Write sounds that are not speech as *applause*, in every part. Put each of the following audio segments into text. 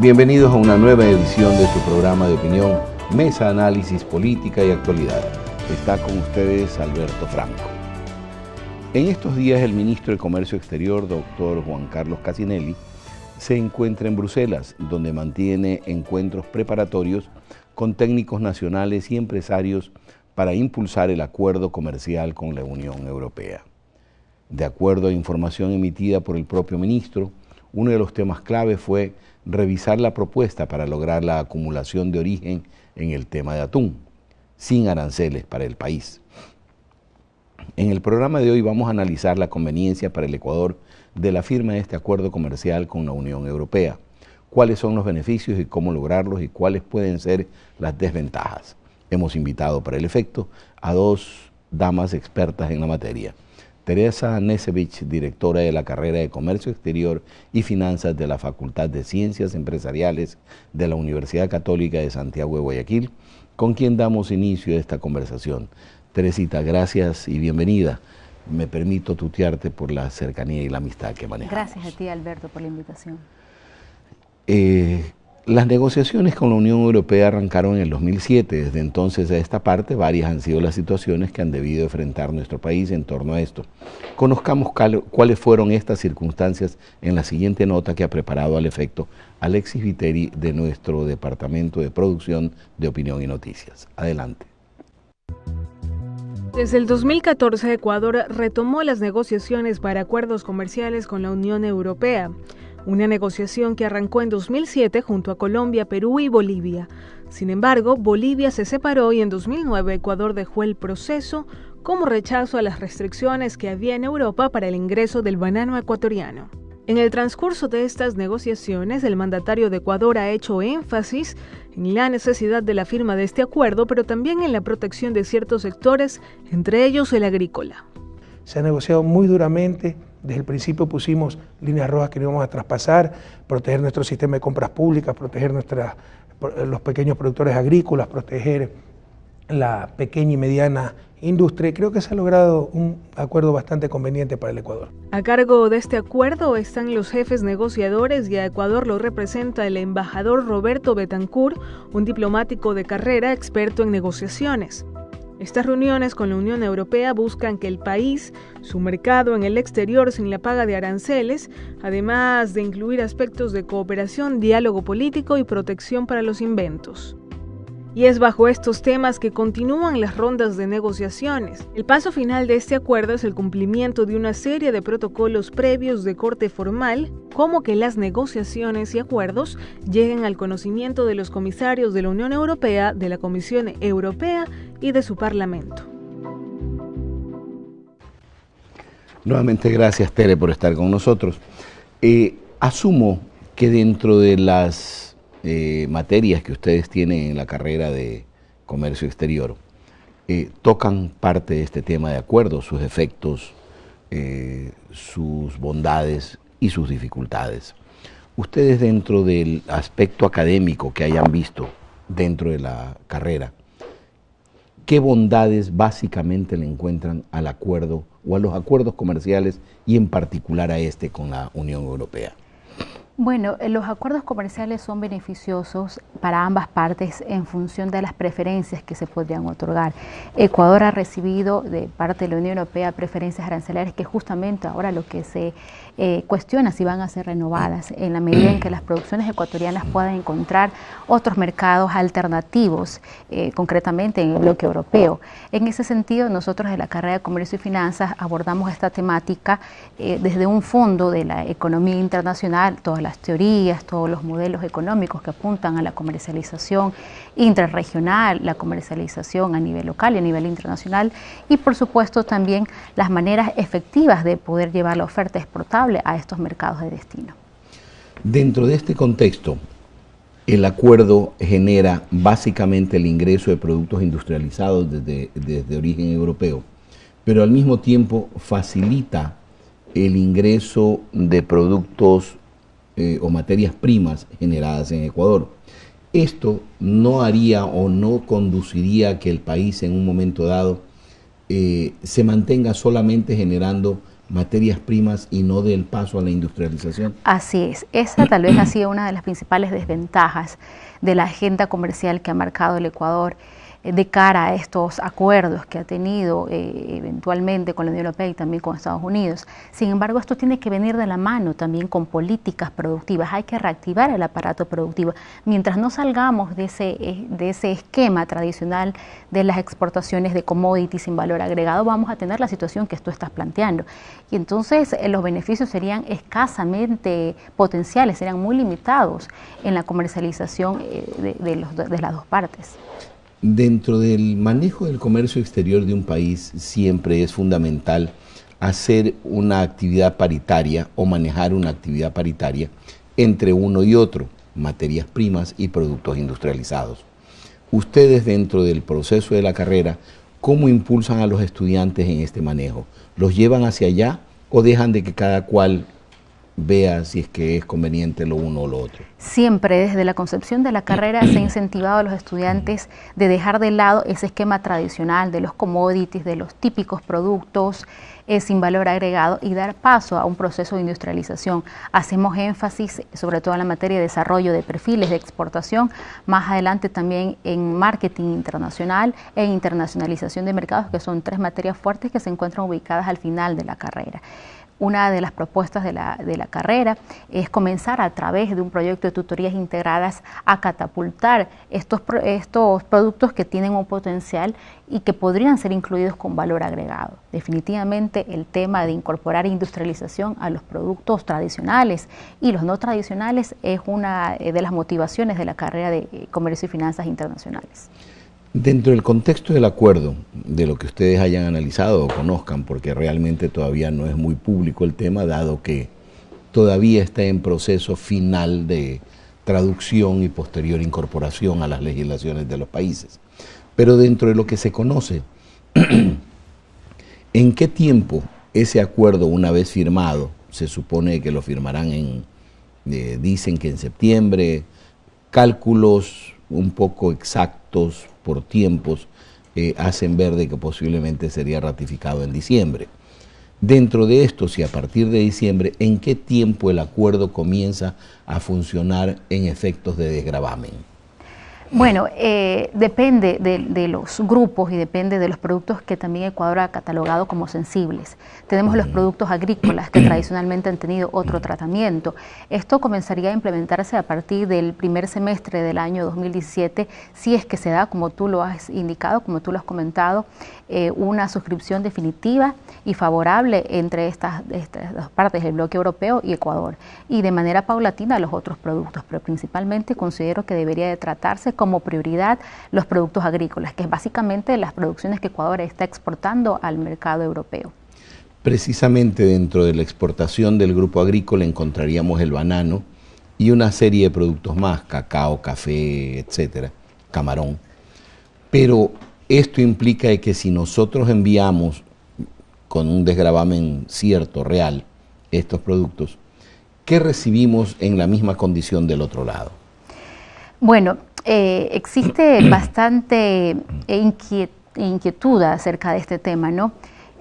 Bienvenidos a una nueva edición de su programa de opinión, Mesa Análisis Política y Actualidad. Está con ustedes Alberto Franco. En estos días el ministro de Comercio Exterior, doctor Juan Carlos Casinelli, se encuentra en Bruselas, donde mantiene encuentros preparatorios con técnicos nacionales y empresarios para impulsar el acuerdo comercial con la Unión Europea. De acuerdo a información emitida por el propio ministro, uno de los temas clave fue revisar la propuesta para lograr la acumulación de origen en el tema de atún, sin aranceles para el país. En el programa de hoy vamos a analizar la conveniencia para el Ecuador de la firma de este acuerdo comercial con la Unión Europea, cuáles son los beneficios y cómo lograrlos y cuáles pueden ser las desventajas. Hemos invitado para el efecto a dos damas expertas en la materia. Teresa Nesevich, directora de la carrera de Comercio Exterior y Finanzas de la Facultad de Ciencias Empresariales de la Universidad Católica de Santiago de Guayaquil, con quien damos inicio a esta conversación. Teresita, gracias y bienvenida. Me permito tutearte por la cercanía y la amistad que manejamos. Gracias a ti, Alberto, por la invitación. Eh, las negociaciones con la Unión Europea arrancaron en el 2007. Desde entonces a esta parte, varias han sido las situaciones que han debido enfrentar nuestro país en torno a esto. Conozcamos cuáles fueron estas circunstancias en la siguiente nota que ha preparado al efecto Alexis Viteri de nuestro Departamento de Producción de Opinión y Noticias. Adelante. Desde el 2014, Ecuador retomó las negociaciones para acuerdos comerciales con la Unión Europea una negociación que arrancó en 2007 junto a Colombia, Perú y Bolivia. Sin embargo, Bolivia se separó y en 2009 Ecuador dejó el proceso como rechazo a las restricciones que había en Europa para el ingreso del banano ecuatoriano. En el transcurso de estas negociaciones, el mandatario de Ecuador ha hecho énfasis en la necesidad de la firma de este acuerdo, pero también en la protección de ciertos sectores, entre ellos el agrícola. Se ha negociado muy duramente desde el principio pusimos líneas rojas que no íbamos a traspasar, proteger nuestro sistema de compras públicas, proteger los pequeños productores agrícolas, proteger la pequeña y mediana industria. Creo que se ha logrado un acuerdo bastante conveniente para el Ecuador. A cargo de este acuerdo están los jefes negociadores y a Ecuador lo representa el embajador Roberto Betancourt, un diplomático de carrera experto en negociaciones. Estas reuniones con la Unión Europea buscan que el país, su mercado en el exterior sin la paga de aranceles, además de incluir aspectos de cooperación, diálogo político y protección para los inventos. Y es bajo estos temas que continúan las rondas de negociaciones. El paso final de este acuerdo es el cumplimiento de una serie de protocolos previos de corte formal, como que las negociaciones y acuerdos lleguen al conocimiento de los comisarios de la Unión Europea, de la Comisión Europea y de su Parlamento. Nuevamente gracias Tere por estar con nosotros. Eh, asumo que dentro de las eh, materias que ustedes tienen en la carrera de comercio exterior eh, tocan parte de este tema de acuerdo, sus efectos, eh, sus bondades y sus dificultades. Ustedes dentro del aspecto académico que hayan visto dentro de la carrera, ¿qué bondades básicamente le encuentran al acuerdo o a los acuerdos comerciales y en particular a este con la Unión Europea? Bueno, eh, los acuerdos comerciales son beneficiosos para ambas partes en función de las preferencias que se podrían otorgar. Ecuador ha recibido de parte de la Unión Europea preferencias arancelarias que justamente ahora lo que se eh, cuestiona si van a ser renovadas en la medida en que las producciones ecuatorianas puedan encontrar otros mercados alternativos, eh, concretamente en el bloque europeo. En ese sentido, nosotros en la carrera de Comercio y Finanzas abordamos esta temática desde un fondo de la economía internacional, todas las teorías, todos los modelos económicos que apuntan a la comercialización intrarregional, la comercialización a nivel local y a nivel internacional y por supuesto también las maneras efectivas de poder llevar la oferta exportable a estos mercados de destino. Dentro de este contexto, el acuerdo genera básicamente el ingreso de productos industrializados desde, origen europeo, pero al mismo tiempo facilita el ingreso de productos eh, o materias primas generadas en Ecuador. Esto no haría o no conduciría a que el país en un momento dado eh, se mantenga solamente generando materias primas y no del paso a la industrialización? Así es, esa tal vez ha sido una de las principales desventajas de la agenda comercial que ha marcado el Ecuador de cara a estos acuerdos que ha tenido eh, eventualmente con la Unión Europea y también con Estados Unidos. Sin embargo, esto tiene que venir de la mano también con políticas productivas. Hay que reactivar el aparato productivo. Mientras no salgamos de ese, eh, de ese esquema tradicional de las exportaciones de commodities sin valor agregado, vamos a tener la situación que tú estás planteando. Y entonces los beneficios serían escasamente potenciales, serían muy limitados en la comercialización de las dos partes. Dentro del manejo del comercio exterior de un país siempre es fundamental hacer una actividad paritaria o manejar una actividad paritaria entre uno y otro, materias primas y productos industrializados. Ustedes dentro del proceso de la carrera, ¿cómo impulsan a los estudiantes en este manejo? ¿Los llevan hacia allá o dejan de que cada cual vea si es que es conveniente lo uno o lo otro. Siempre desde la concepción de la carrera se ha incentivado a los estudiantes de dejar de lado ese esquema tradicional de los commodities, de los típicos productos eh, sin valor agregado y dar paso a un proceso de industrialización. Hacemos énfasis sobre todo en la materia de desarrollo de perfiles de exportación, más adelante también en marketing internacional e internacionalización de mercados, que son tres materias fuertes que se encuentran ubicadas al final de la carrera. Una de las propuestas de la, de la, carrera es comenzar a través de un proyecto de tutorías integradas a catapultar estos, estos productos que tienen un potencial y que podrían ser incluidos con valor agregado. Definitivamente el tema de incorporar industrialización a los productos tradicionales y los no tradicionales es una de las motivaciones de la carrera de Comercio y Finanzas Internacionales. Dentro del contexto del acuerdo, de lo que ustedes hayan analizado o conozcan, porque realmente todavía no es muy público el tema, dado que todavía está en proceso final de traducción y posterior incorporación a las legislaciones de los países. Pero dentro de lo que se conoce, *clears throat* ¿en qué tiempo ese acuerdo, una vez firmado, se supone que lo firmarán en, eh, dicen que en septiembre, cálculos un poco exactos por tiempos eh, hacen ver de que posiblemente sería ratificado en diciembre. Dentro de esto, si a partir de diciembre, ¿en qué tiempo el acuerdo comienza a funcionar en efectos de desgravamen? Bueno, eh, depende de, los grupos y depende de los productos que también Ecuador ha catalogado como sensibles. Tenemos los productos agrícolas que tradicionalmente han tenido otro tratamiento. Esto comenzaría a implementarse a partir del primer semestre del año 2017, si es que se da, como tú lo has indicado, como tú lo has comentado, eh, una suscripción definitiva y favorable entre estas, estas dos partes, el bloque europeo y Ecuador, y de manera paulatina los otros productos, pero principalmente considero que debería de tratarse como prioridad los productos agrícolas, que es básicamente las producciones que Ecuador está exportando al mercado europeo. Precisamente dentro de la exportación del grupo agrícola encontraríamos el banano y una serie de productos más, cacao, café, etcétera, camarón. Pero esto implica que si nosotros enviamos con un desgravamen cierto, real, estos productos, ¿qué recibimos en la misma condición del otro lado? Bueno, eh, existe *clears throat* bastante inquietud acerca de este tema, ¿no?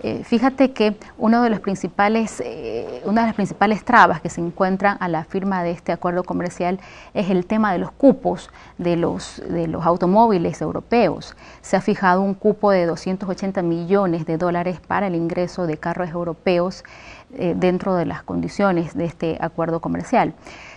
Eh, fíjate que uno de los principales, eh, una de las principales trabas que se encuentran a la firma de este acuerdo comercial es el tema de los cupos de los, de los automóviles europeos. Se ha fijado un cupo de 280 millones de dólares para el ingreso de carros europeos dentro de las condiciones de este acuerdo comercial.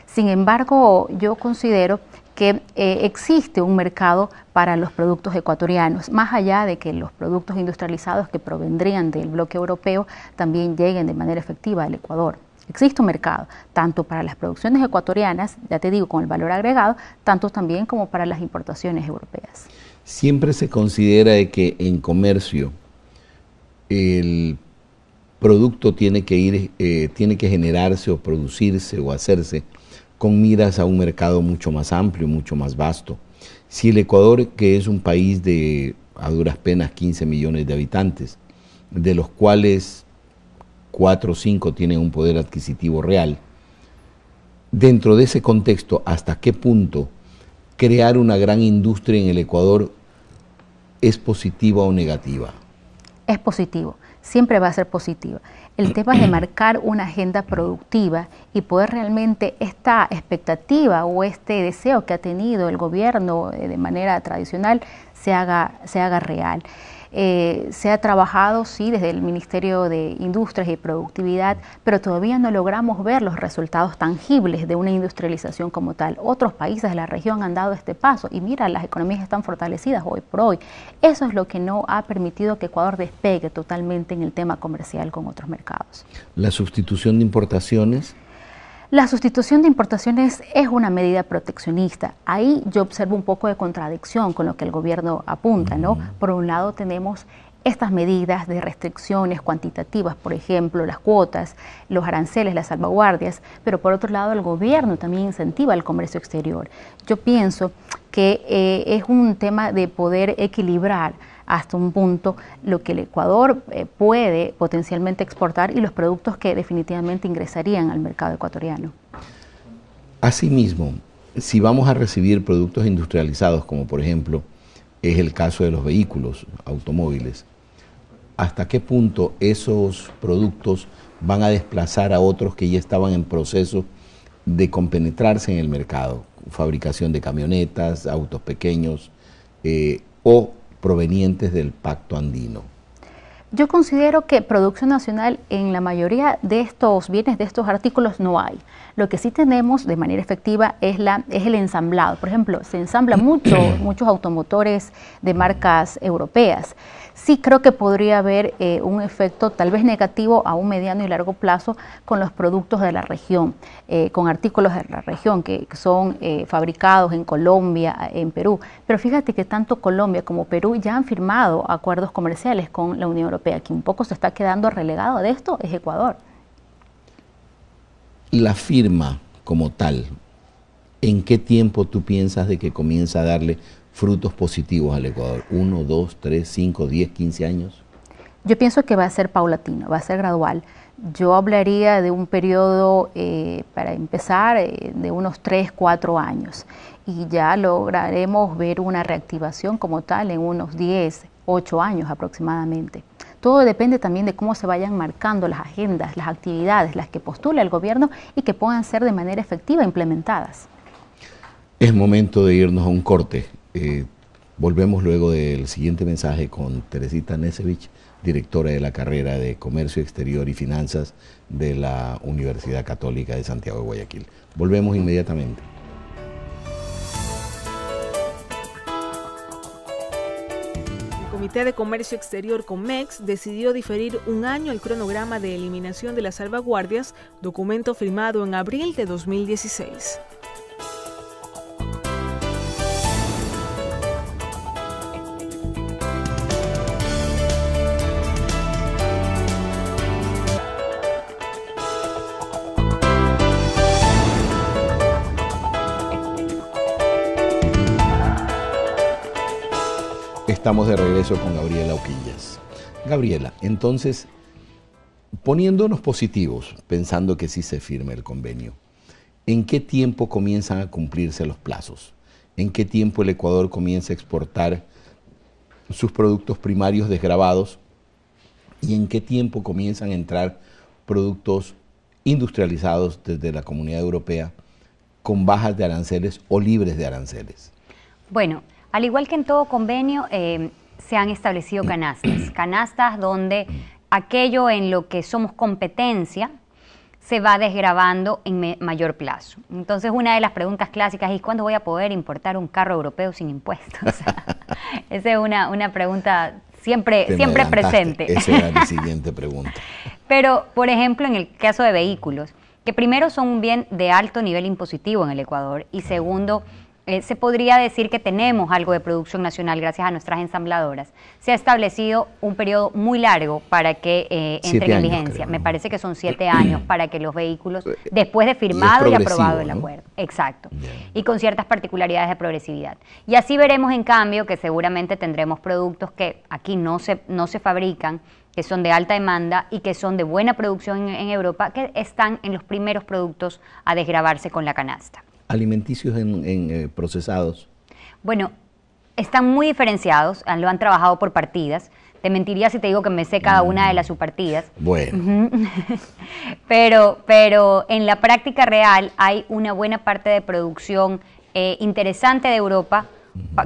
Sin embargo, yo considero que eh, existe un mercado para los productos ecuatorianos, más allá de que los productos industrializados que provendrían del bloque europeo también lleguen de manera efectiva al Ecuador. Existe un mercado, tanto para las producciones ecuatorianas, ya te digo, con el valor agregado, tanto también como para las importaciones europeas. Siempre se considera que en comercio el producto tiene que ir, eh, tiene que generarse o producirse o hacerse con miras a un mercado mucho más amplio, mucho más vasto. Si el Ecuador, que es un país de a duras penas 15 millones de habitantes, de los cuales 4 o 5 tienen un poder adquisitivo real, dentro de ese contexto, ¿hasta qué punto crear una gran industria en el Ecuador es positiva o negativa? Es positivo siempre va a ser positiva. El *clears throat* tema de marcar una agenda productiva y poder realmente esta expectativa o este deseo que ha tenido el gobierno eh, de manera tradicional se haga, se haga real. Eh, se ha trabajado, sí, desde el Ministerio de Industrias y Productividad, pero todavía no logramos ver los resultados tangibles de una industrialización como tal. Otros países de la región han dado este paso y mira, las economías están fortalecidas hoy por hoy. Eso es lo que no ha permitido que Ecuador despegue totalmente en el tema comercial con otros mercados. La sustitución de importaciones la sustitución de importaciones es una medida proteccionista. Ahí yo observo un poco de contradicción con lo que el gobierno apunta, ¿no? Por un lado tenemos estas medidas de restricciones cuantitativas, por ejemplo, las cuotas, los aranceles, las salvaguardias, pero por otro lado el gobierno también incentiva el comercio exterior. Yo pienso que eh, es un tema de poder equilibrar hasta un punto lo que el Ecuador eh, puede potencialmente exportar y los productos que definitivamente ingresarían al mercado ecuatoriano. Asimismo, si vamos a recibir productos industrializados, como por ejemplo es el caso de los vehículos automóviles, ¿hasta qué punto esos productos van a desplazar a otros que ya estaban en proceso de compenetrarse en el mercado? Fabricación de camionetas, autos pequeños eh, o provenientes del pacto andino? Yo considero que producción nacional en la mayoría de estos bienes, de estos artículos, no hay. Lo que sí tenemos de manera efectiva es, la, es el ensamblado. Por ejemplo, se ensambla mucho, *clears throat* muchos automotores de marcas europeas sí creo que podría haber eh, un efecto tal vez negativo a un mediano y largo plazo con los productos de la región, eh, con artículos de la región que, son eh, fabricados en Colombia, en Perú. Pero fíjate que tanto Colombia como Perú ya han firmado acuerdos comerciales con la Unión Europea. Quien un poco se está quedando relegado de esto es Ecuador. La firma como tal, ¿en qué tiempo tú piensas de que comienza a darle frutos positivos al Ecuador? ¿Uno, dos, tres, cinco, diez, quince años? Yo pienso que va a ser paulatino, va a ser gradual. Yo hablaría de un periodo, eh, para empezar, eh, de unos tres, cuatro años y ya lograremos ver una reactivación como tal en unos diez, ocho años aproximadamente. Todo depende también de cómo se vayan marcando las agendas, las actividades, las que postula el gobierno y que puedan ser de manera efectiva implementadas. Es momento de irnos a un corte. Eh, volvemos luego del siguiente mensaje con Teresita Nesevich, directora de la carrera de Comercio Exterior y Finanzas de la Universidad Católica de Santiago de Guayaquil. Volvemos inmediatamente. El Comité de Comercio Exterior COMEX decidió diferir un año el cronograma de eliminación de las salvaguardias, documento firmado en abril de 2016. Estamos de regreso con Gabriela Oquillas. Gabriela, entonces, poniéndonos positivos, pensando que sí se firme el convenio, ¿en qué tiempo comienzan a cumplirse los plazos? ¿En qué tiempo el Ecuador comienza a exportar sus productos primarios desgravados? ¿Y en qué tiempo comienzan a entrar productos industrializados desde la Comunidad Europea con bajas de aranceles o libres de aranceles? Bueno, al igual que en todo convenio, eh, se han establecido canastas, canastas donde aquello en lo que somos competencia se va desgrabando en mayor plazo. Entonces, una de las preguntas clásicas es ¿cuándo voy a poder importar un carro europeo sin impuestos? *laughs* Esa es una, una pregunta siempre, siempre presente. Esa era mi siguiente pregunta. *laughs* Pero, por ejemplo, en el caso de vehículos, que primero son un bien de alto nivel impositivo en el Ecuador y segundo, eh, se podría decir que tenemos algo de producción nacional gracias a nuestras ensambladoras. Se ha establecido un periodo muy largo para que eh, entren en vigencia. Me parece que son siete años para que los vehículos, eh, después de firmado y, aprobado el acuerdo, exacto, y con ciertas particularidades de progresividad. Y así veremos, en cambio, que seguramente tendremos productos que aquí no se, no se fabrican, que son de alta demanda y que son de buena producción en Europa, que están en los primeros productos a desgrabarse con la canasta alimenticios en, eh, procesados? Bueno, están muy diferenciados, lo han trabajado por partidas. Te mentiría si te digo que me sé cada una de las subpartidas. Bueno. *laughs* pero, pero en la práctica real hay una buena parte de producción eh, interesante de Europa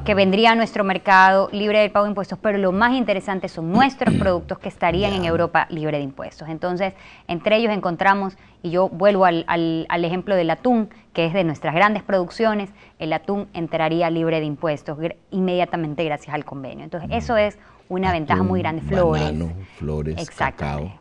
que vendría a nuestro mercado libre del pago de impuestos, pero lo más interesante son nuestros productos que estarían en Europa libre de impuestos. Entonces, entre ellos encontramos, y yo vuelvo al, al, ejemplo del atún, que es de nuestras grandes producciones, el atún entraría libre de impuestos inmediatamente gracias al convenio. Entonces, eso es una ventaja muy grande. Flores. flores, cacao.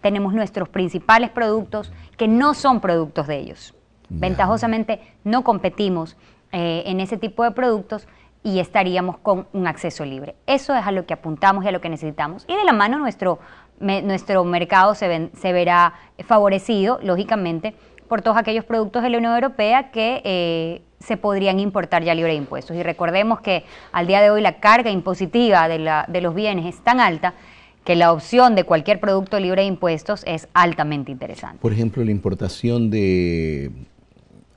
Tenemos nuestros principales productos que no son productos de ellos. Ventajosamente no competimos eh, en ese tipo de productos y estaríamos con un acceso libre. Eso es a lo que apuntamos y a lo que necesitamos. Y de la mano nuestro, nuestro mercado se, se verá favorecido, lógicamente, por todos aquellos productos de la Unión Europea que eh, se podrían importar ya libre de impuestos. Y recordemos que al día de hoy la carga impositiva de, la, de los bienes es tan alta que la opción de cualquier producto libre de impuestos es altamente interesante. Por ejemplo, la importación de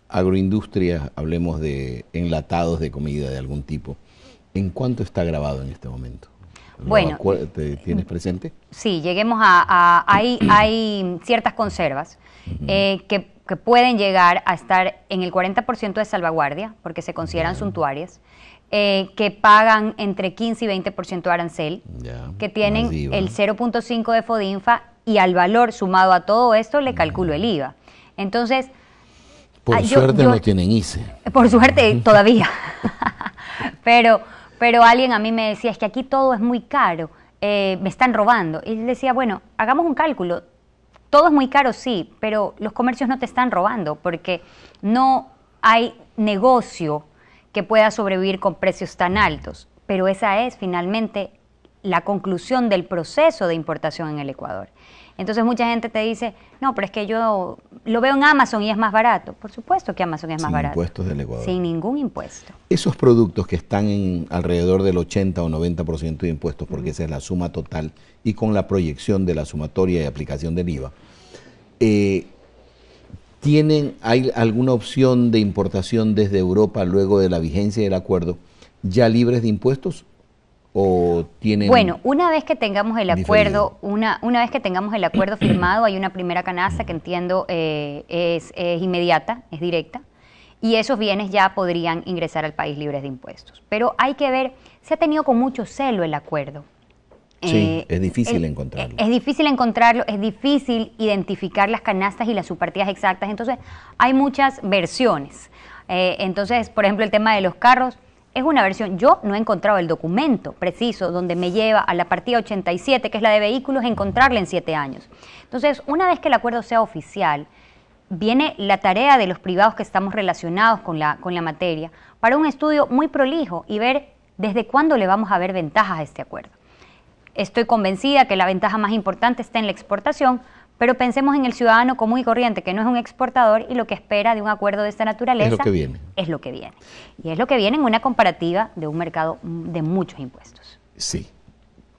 agroindustria, hablemos de enlatados de comida de algún tipo, ¿en cuánto está grabado en este momento? Bueno, ¿te tienes presente? Sí, lleguemos a, hay, hay ciertas conservas eh, que, pueden llegar a estar en el 40% de salvaguardia, porque se consideran suntuarias, eh, que pagan entre 15 y 20% de arancel, que tienen el 0.5 de FODINFA y al valor sumado a todo esto le calculo el IVA. Entonces, por ah, suerte no tienen ICE. *laughs* Por suerte *laughs* todavía. *laughs* pero, pero alguien a mí me decía, es que aquí todo es muy caro, eh, me están robando. Y decía, bueno, hagamos un cálculo. Todo es muy caro, sí, pero los comercios no te están robando porque no hay negocio que pueda sobrevivir con precios tan altos. Pero esa es finalmente la conclusión del proceso de importación en el Ecuador. Entonces mucha gente te dice, no, pero es que yo lo veo en Amazon y es más barato. Por supuesto que Amazon es más barato. Sin impuestos del Ecuador. Sin ningún impuesto. Esos productos que están en alrededor del 80 o 90% de impuestos, porque esa es la suma total, y con la proyección de la sumatoria y aplicación del IVA, eh, ¿tienen, hay alguna opción de importación desde Europa luego de la vigencia del acuerdo ya libres de impuestos o tienen bueno una vez que tengamos el acuerdo una una vez que tengamos el acuerdo *clears throat* firmado hay una primera canasta que entiendo eh, es, inmediata es directa y esos bienes ya podrían ingresar al país libres de impuestos pero hay que ver se ha tenido con mucho celo el acuerdo Sí, eh, es difícil encontrarlo. Es difícil encontrarlo, es difícil identificar las canastas y las subpartidas exactas. Entonces, hay muchas versiones. Eh, entonces, por ejemplo, el tema de los carros, es una versión. Yo no he encontrado el documento preciso donde me lleva a la partida 87, que es la de vehículos, encontrarla en siete años. Entonces, una vez que el acuerdo sea oficial, viene la tarea de los privados que estamos relacionados con la, con la materia para un estudio muy prolijo y ver desde cuándo le vamos a ver ventajas a este acuerdo. Estoy convencida que la ventaja más importante está en la exportación, pero pensemos en el ciudadano común y corriente, que no es un exportador y lo que espera de un acuerdo de esta naturaleza es lo que viene. Es lo que viene. Y es lo que viene en una comparativa de un mercado de muchos impuestos. Sí.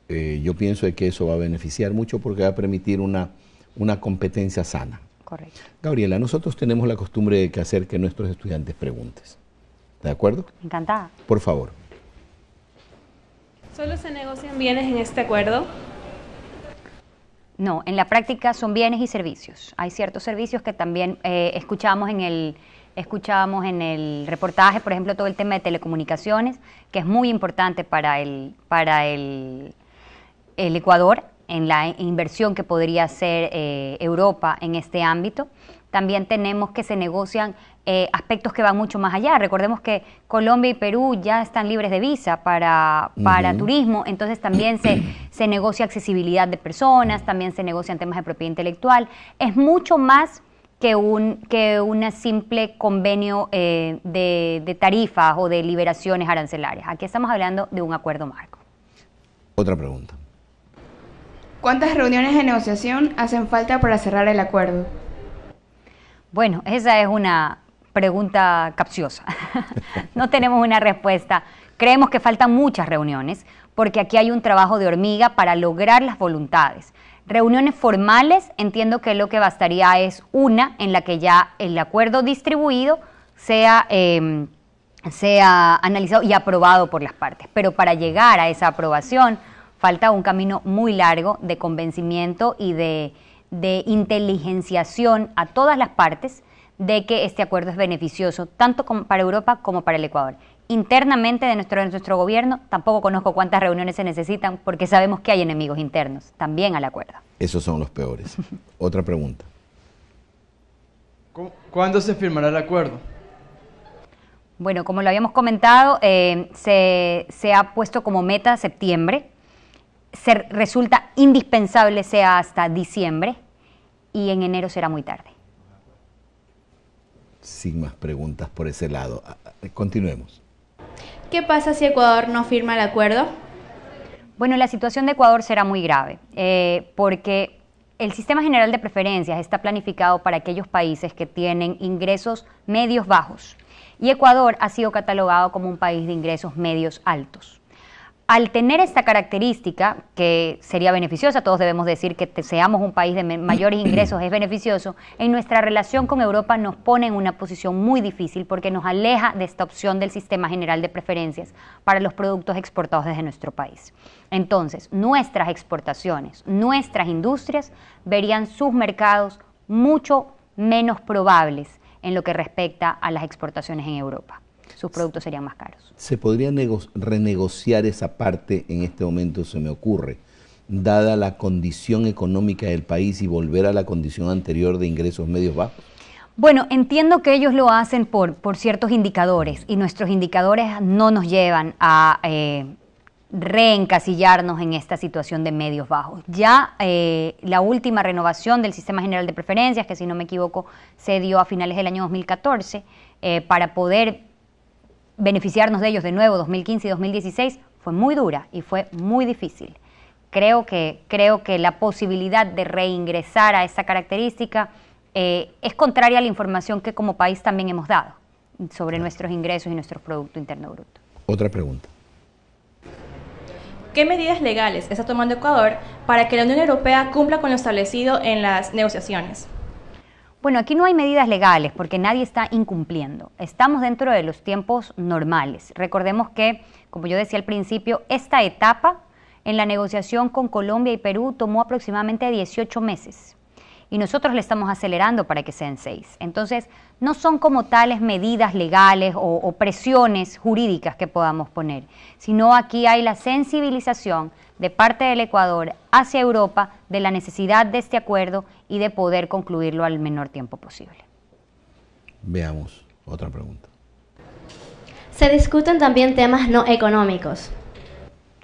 Eh, yo pienso que eso va a beneficiar mucho porque va a permitir una, una competencia sana. Correcto. Gabriela, nosotros tenemos la costumbre de hacer que nuestros estudiantes preguntes. ¿De acuerdo? Encantada. Por favor. ¿Solo se negocian bienes en este acuerdo? No, en la práctica son bienes y servicios. Hay ciertos servicios que también eh, escuchamos en el escuchábamos en el reportaje, por ejemplo, todo el tema de telecomunicaciones, que es muy importante para el, para el, el Ecuador, en la inversión que podría hacer eh, Europa en este ámbito. También tenemos que se negocian eh, aspectos que van mucho más allá. Recordemos que Colombia y Perú ya están libres de visa para, para turismo, entonces también se, *clears throat* se negocia accesibilidad de personas, también se negocian temas de propiedad intelectual. Es mucho más que un que una simple convenio eh, de, de tarifas o de liberaciones arancelarias. Aquí estamos hablando de un acuerdo marco. Otra pregunta. ¿Cuántas reuniones de negociación hacen falta para cerrar el acuerdo? Bueno, esa es una pregunta capciosa. *laughs* no tenemos una respuesta. Creemos que faltan muchas reuniones porque aquí hay un trabajo de hormiga para lograr las voluntades. Reuniones formales, entiendo que lo que bastaría es una en la que ya el acuerdo distribuido sea, em, sea analizado y aprobado por las partes. Pero para llegar a esa aprobación falta un camino muy largo de convencimiento y de, de inteligenciación a todas las partes de que este acuerdo es beneficioso tanto para Europa como para el Ecuador. Internamente de nuestro, de nuestro gobierno tampoco conozco cuántas reuniones se necesitan porque sabemos que hay enemigos internos también al acuerdo. Esos son los peores. *laughs* Otra pregunta. ¿Cuándo se firmará el acuerdo? Bueno, como lo habíamos comentado, eh, se, ha puesto como meta septiembre. Se resulta indispensable sea hasta diciembre y en enero será muy tarde. Sin más preguntas por ese lado. Ah, ah, continuemos. ¿Qué pasa si Ecuador no firma el acuerdo? Bueno, la situación de Ecuador será muy grave, eh, porque el sistema general de preferencias está planificado para aquellos países que tienen ingresos medios bajos y Ecuador ha sido catalogado como un país de ingresos medios altos. Al tener esta característica, que sería beneficiosa, todos debemos decir que seamos un país de mayores ingresos es beneficioso, en nuestra relación con Europa nos pone en una posición muy difícil porque nos aleja de esta opción del sistema general de preferencias para los productos exportados desde nuestro país. Entonces, nuestras exportaciones, nuestras industrias verían sus mercados mucho menos probables en lo que respecta a las exportaciones en Europa sus productos serían más caros. ¿Se podría renegociar esa parte en este momento, se me ocurre, dada la condición económica del país y volver a la condición anterior de ingresos medios bajos? Bueno, entiendo que ellos lo hacen por, por ciertos indicadores y nuestros indicadores no nos llevan a eh, reencasillarnos en esta situación de medios bajos. Ya eh, la última renovación del Sistema General de Preferencias, que si no me equivoco se dio a finales del año 2014, eh, para poder beneficiarnos de ellos de nuevo 2015 y 2016 fue muy dura y fue muy difícil. Creo que, creo que la posibilidad de reingresar a esa característica eh, es contraria a la información que como país también hemos dado sobre nuestros ingresos y nuestro Producto Interno Bruto. Otra pregunta. ¿Qué medidas legales está tomando Ecuador para que la Unión Europea cumpla con lo establecido en las negociaciones? Bueno, aquí no hay medidas legales porque nadie está incumpliendo. Estamos dentro de los tiempos normales. Recordemos que, como yo decía al principio, esta etapa en la negociación con Colombia y Perú tomó aproximadamente 18 meses y nosotros le estamos acelerando para que sean seis. Entonces, no son como tales medidas legales o, o, presiones jurídicas que podamos poner, sino aquí hay la sensibilización de parte del Ecuador hacia Europa de la necesidad de este acuerdo y de poder concluirlo al menor tiempo posible. Veamos otra pregunta. Se discuten también temas no económicos.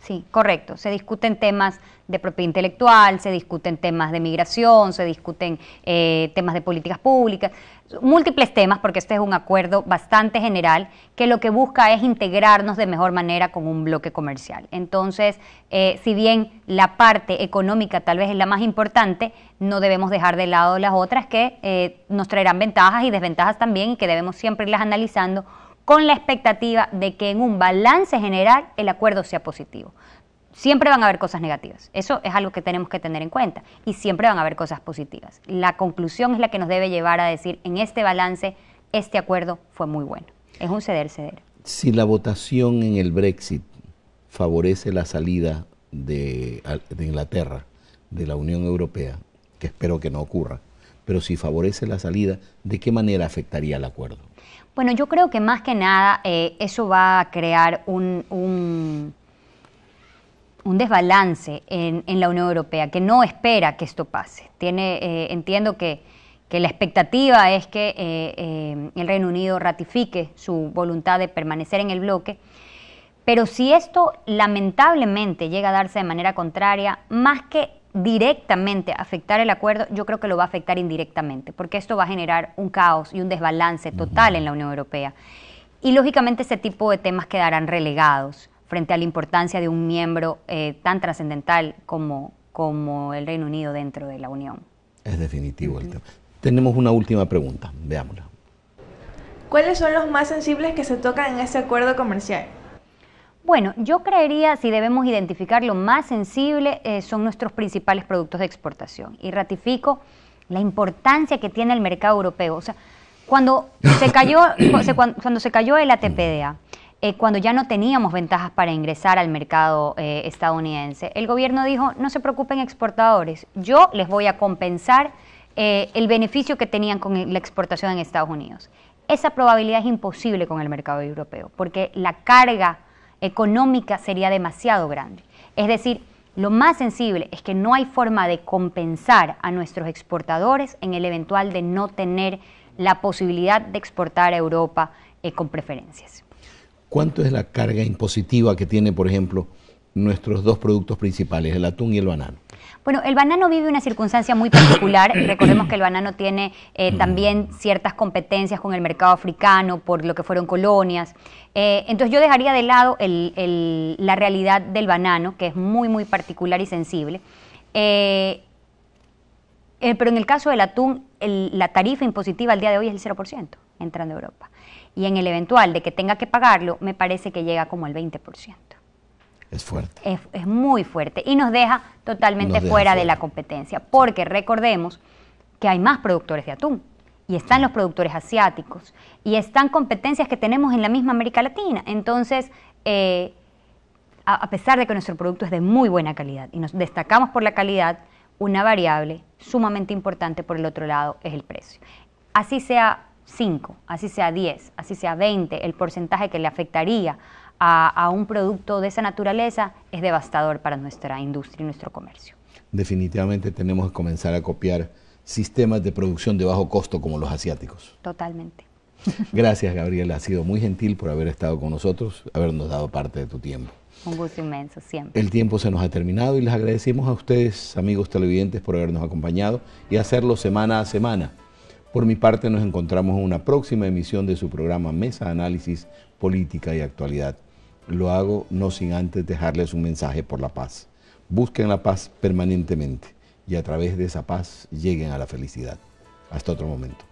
Sí, correcto. Se discuten temas de propiedad intelectual, se discuten temas de migración, se discuten eh, temas de políticas públicas, múltiples temas, porque este es un acuerdo bastante general que lo que busca es integrarnos de mejor manera con un bloque comercial. Entonces, eh, si bien la parte económica tal vez es la más importante, no debemos dejar de lado las otras que eh, nos traerán ventajas y desventajas también y que debemos siempre irlas analizando con la expectativa de que en un balance general el acuerdo sea positivo. Siempre van a haber cosas negativas, eso es algo que tenemos que tener en cuenta, y siempre van a haber cosas positivas. La conclusión es la que nos debe llevar a decir, en este balance, este acuerdo fue muy bueno. Es un ceder-ceder. Si la votación en el Brexit favorece la salida de, de Inglaterra de la Unión Europea, que espero que no ocurra, pero si favorece la salida, ¿de qué manera afectaría el acuerdo? Bueno, yo creo que más que nada eh, eso va a crear un, un, desbalance en, la Unión Europea, que no espera que esto pase. Tiene, eh, entiendo que, la expectativa es que eh, el Reino Unido ratifique su voluntad de permanecer en el bloque, pero si esto lamentablemente llega a darse de manera contraria, más que directamente afectar el acuerdo, yo creo que lo va a afectar indirectamente, porque esto va a generar un caos y un desbalance total en la Unión Europea. Y lógicamente ese tipo de temas quedarán relegados frente a la importancia de un miembro eh, tan trascendental como, como el Reino Unido dentro de la Unión. Es definitivo el tema. Tenemos una última pregunta, veámosla. ¿Cuáles son los más sensibles que se tocan en este acuerdo comercial? Bueno, yo creería si debemos identificar lo más sensible eh, son nuestros principales productos de exportación y ratifico la importancia que tiene el mercado europeo. O sea, cuando se cayó, *coughs* cuando se cayó el ATPDA, eh, cuando ya no teníamos ventajas para ingresar al mercado eh, estadounidense, el gobierno dijo, no se preocupen exportadores, yo les voy a compensar eh, el beneficio que tenían con la exportación en Estados Unidos. Esa probabilidad es imposible con el mercado europeo, porque la carga económica sería demasiado grande. Es decir, lo más sensible es que no hay forma de compensar a nuestros exportadores en el eventual de no tener la posibilidad de exportar a Europa con preferencias. ¿Cuánto es la carga impositiva que tiene, por ejemplo, nuestros dos productos principales, el atún y el banano? Bueno, el banano vive una circunstancia muy particular. *coughs* Recordemos que el banano tiene eh, también ciertas competencias con el mercado africano por lo que fueron colonias. Eh, entonces yo dejaría de lado la realidad del banano, que es muy, muy particular y sensible. Eh, pero en el caso del atún, la tarifa impositiva al día de hoy es el 0% entrando a Europa y en el eventual de que tenga que pagarlo, me parece que llega como al 20%. Es fuerte. Es, muy fuerte y nos deja totalmente fuera, de la competencia, porque recordemos que hay más productores de atún y están los productores asiáticos y están competencias que tenemos en la misma América Latina. Entonces, eh, a pesar de que nuestro producto es de muy buena calidad y nos destacamos por la calidad, una variable sumamente importante por el otro lado es el precio. Así sea 5, así sea 10, así sea 20, el porcentaje que le afectaría a, un producto de esa naturaleza es devastador para nuestra industria y nuestro comercio. Definitivamente tenemos que comenzar a copiar sistemas de producción de bajo costo como los asiáticos. Totalmente. *laughs* Gracias, Gabriela. Ha sido muy gentil por haber estado con nosotros, habernos dado parte de tu tiempo. Un gusto inmenso, siempre. El tiempo se nos ha terminado y les agradecemos a ustedes, amigos televidentes, por habernos acompañado y hacerlo semana a semana. Por mi parte nos encontramos en una próxima emisión de su programa Mesa Análisis, Política y Actualidad. Lo hago no sin antes dejarles un mensaje por la paz. Busquen la paz permanentemente y a través de esa paz lleguen a la felicidad. Hasta otro momento.